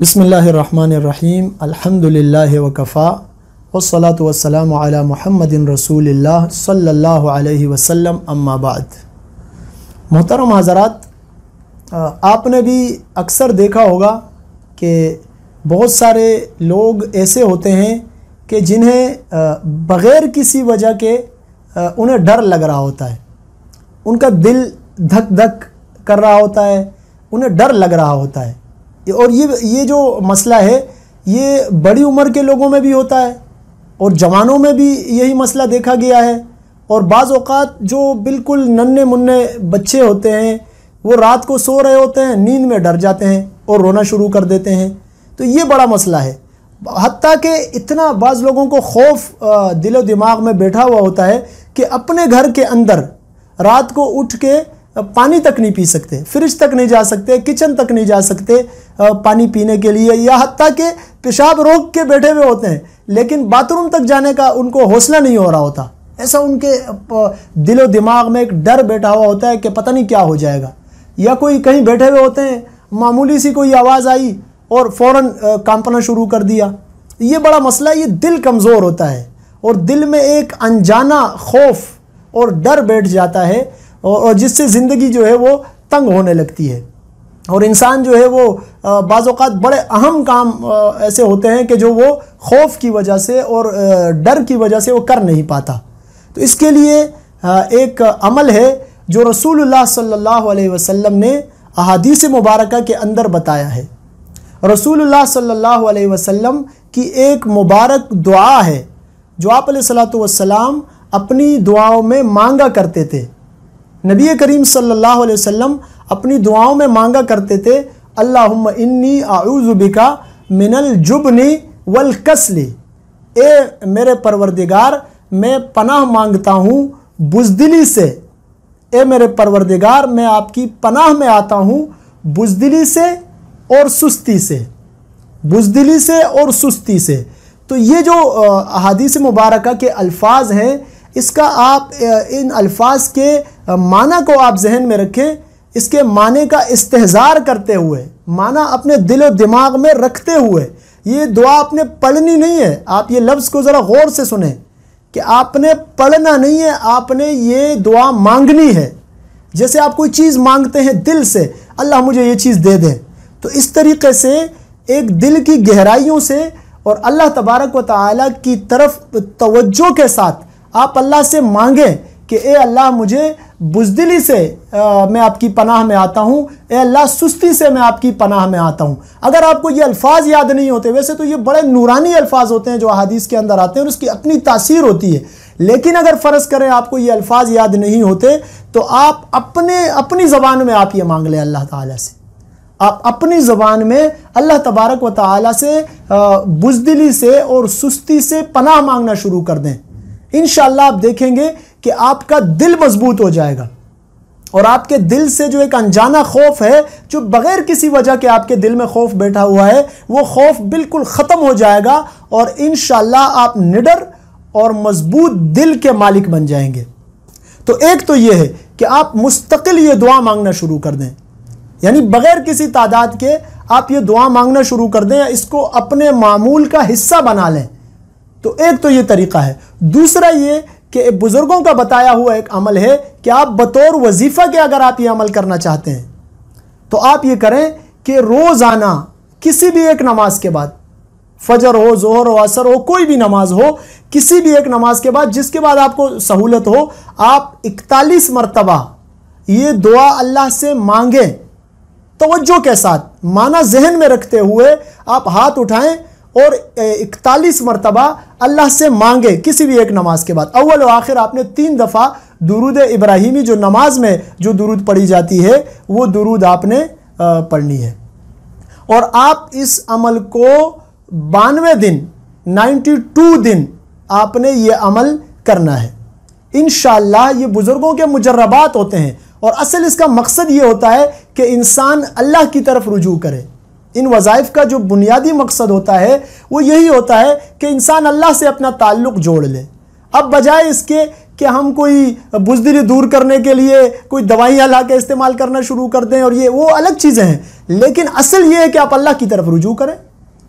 बसमीम अल्हम्दुलिल्लाहि वकफ़ा वस्सलातु वस्सलामु अला मुहम्मदिन रसूलिल्लाह सल्लल्लाहु अलैहि वसल्लम अम्मा बाद मोहतरम हज़रात आपने भी अक्सर देखा होगा कि बहुत सारे लोग ऐसे होते हैं कि जिन्हें बग़ैर किसी वजह के उन्हें डर लग रहा होता है। उनका दिल धक धक कर रहा होता है, उन्हें डर लग रहा होता है। और ये ये जो मसला है, ये बड़ी उम्र के लोगों में भी होता है और जवानों में भी यही मसला देखा गया है। और बाज़ अवत जो बिल्कुल नन्हे मुन्ने बच्चे होते हैं, वो रात को सो रहे होते हैं, नींद में डर जाते हैं और रोना शुरू कर देते हैं। तो ये बड़ा मसला है। हती कि इतना बाज़ लोगों को खौफ दिलो दिमाग में बैठा हुआ होता है कि अपने घर के अंदर रात को उठ के पानी तक नहीं पी सकते, फ्रिज तक नहीं जा सकते, किचन तक नहीं जा सकते पानी पीने के लिए, या हती कि पेशाब रोक के बैठे हुए होते हैं, लेकिन बाथरूम तक जाने का उनको हौसला नहीं हो रहा होता। ऐसा उनके दिलो दिमाग में एक डर बैठा हुआ होता है कि पता नहीं क्या हो जाएगा। या कोई कहीं बैठे हुए होते हैं, मामूली सी कोई आवाज़ आई और फ़ौर कांपना शुरू कर दिया। ये बड़ा मसला ये दिल कमज़ोर होता है और दिल में एक अनजाना खौफ और डर बैठ जाता है और जिससे ज़िंदगी जो है वो तंग होने लगती है। और इंसान जो है वो बाज़ात बड़े अहम काम ऐसे होते हैं कि जो वो खौफ की वजह से और डर की वजह से वो कर नहीं पाता। तो इसके लिए एक अमल है जो रसूलुल्लाह सल्लल्लाहु अलैहि वसल्लम ने अहादीस मुबारक के अंदर बताया है। रसूलुल्लाह सल्लल्लाहु अलैहि वसल्लम की एक मुबारक दुआ है, जो आप सलाम अपनी दुआओं में मांगा करते थे। नबी करीम सल्लल्लाहु अलैहि वसल्लम अपनी दुआओं में मांगा करते थे, अल्लाहुम्म इन्नी आउज़ुबिका मिनल जुबनी वल कसली। ए मेरे परवरदिगार, मैं पनाह माँगता हूँ बुजदिली से। ए मेरे परवरदिगार, मैं आपकी पनाह में आता हूँ बुजदिली से और सुस्ती से। बुजदिली से और सुस्ती से। तो ये जो अहादीस मुबारक के अल्फाज हैं इसका आप इन अल्फाज के माना को आप जहन में रखें, इसके माने का इस्तेजार करते हुए, माना अपने दिल दिमाग में रखते हुए, ये दुआ आपने पढ़नी नहीं है। आप ये लफ्ज़ को ज़रा गौर से सुने कि आपने पढ़ना नहीं है, आपने ये दुआ मांगनी है। जैसे आप कोई चीज़ मांगते हैं दिल से, अल्लाह मुझे ये चीज़ दे दे। तो इस तरीके से एक दिल की गहराइयों से और अल्लाह तबारक व ताली की तरफ़ तवज्जो के साथ आप अल्लाह से मांगें कि ए अल्लाह मुझे बुजदिली से आ, मैं आपकी पनाह में आता हूँ ए अल्लाह सुस्ती से मैं आपकी पनाह में आता हूँ। अगर आपको ये अल्फाज याद नहीं होते वैसे तो ये बड़े नूरानी अल्फाज होते हैं जो अहादीस के अंदर आते हैं और उसकी अपनी तासीर होती है। लेकिन अगर फ़र्ज़ करें आपको ये अल्फाज याद नहीं होते तो आप अपने अपनी ज़बान में आप ये मांग लें अल्लाह ताला से। आप अपनी ज़बान में अल्लाह तबारक व ताली से बुजदिली से और सुस्ती से पनाह मांगना शुरू कर दें। इन आप देखेंगे कि आपका दिल मज़बूत हो जाएगा। और आपके दिल से जो एक अनजाना खौफ है, जो बगैर किसी वजह के आपके दिल में खौफ बैठा हुआ है, वो खौफ बिल्कुल ख़त्म हो जाएगा और इन आप निडर और मज़बूत दिल के मालिक बन जाएँगे। तो एक तो ये है कि आप मुस्तकिल ये दुआ मांगना शुरू कर दें। यानी बगैर किसी तादाद के आप ये दुआ मांगना शुरू कर दें या इसको अपने मामूल का हिस्सा बना लें। तो एक तो ये तरीका है। दूसरा ये कि बुज़ुर्गों का बताया हुआ एक अमल है कि आप बतौर वजीफ़ा के अगर आप ये अमल करना चाहते हैं तो आप ये करें कि रोज़ाना किसी भी एक नमाज़ के बाद, फजर हो, जोहर हो, असर हो, कोई भी नमाज़ हो, किसी भी एक नमाज़ के बाद जिसके बाद आपको सहूलत हो, आप इकतालीस मरतबा ये दुआ अल्लाह से मांगें। तवज्जो के साथ, माना जहन में रखते हुए आप हाथ उठाएँ और इकतालीस मरतबा अल्लाह से मांगे किसी भी एक नमाज़ के बाद। अव्वल आखिर आपने तीन दफ़ा दुरूद इब्राहिमी जो नमाज़ में जो दुरूद पढ़ी जाती है, वो दुरूद आपने पढ़नी है। और आप इस अमल को बानवे दिन नाइन्टी टू दिन आपने ये अमल करना है। इन ये बुज़ुर्गों के मुजर्रबात होते हैं। और असल इसका मकसद ये होता है कि इंसान अल्लाह की तरफ़ रुजू करे। इन वज़ाइफ का जो बुनियादी मकसद होता है, वो यही होता है कि इंसान अल्लाह से अपना ताल्लुक़ जोड़ ले। अब बजाय इसके कि हम कोई बुजदिली दूर करने के लिए कोई दवाइयाँ ला के इस्तेमाल करना शुरू कर दें और ये वो अलग चीज़ें हैं, लेकिन असल ये है कि आप अल्लाह की तरफ़ रुजू करें।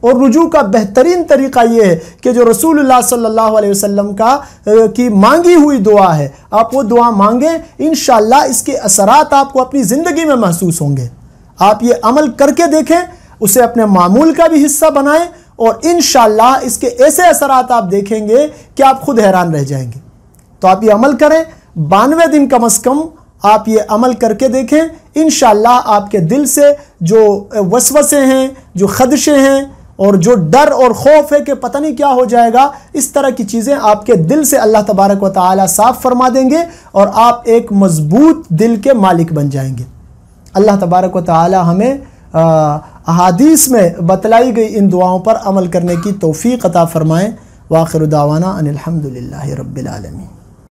और रुजू का बेहतरीन तरीका ये है कि जो रसूलुल्लाह सल्लल्लाहु अलैहि वसल्लम का की मांगी हुई दुआ है, आप वो दुआ मांगें इन इसके असरात आपको अपनी ज़िंदगी में महसूस होंगे। आप ये अमल करके देखें उसे अपने मामूल का भी हिस्सा बनाएँ और इन इसके ऐसे असरात आप देखेंगे कि आप खुद हैरान रह जाएँगे। तो आप ये अमल करें, बानवे दिन कम अज़ कम आप ये अमल करके देखें इन आपके दिल से जो वसवसे हैं, जो खदशे हैं और जो डर और खौफ है कि पता नहीं क्या हो जाएगा, इस तरह की चीज़ें आपके दिल से अल्लाह तबारक व ताली साफ़ फरमा देंगे और आप एक मज़बूत दिल के मालिक बन जाएँगे। अल्लाह तबारक व ताली हमें अहादीस में बतलाई गई इन दुआओं पर अमल करने की तोफ़ी अता फ़रमाएँ। वाखिर दावाना अनिलहमदिल्ला रबालमी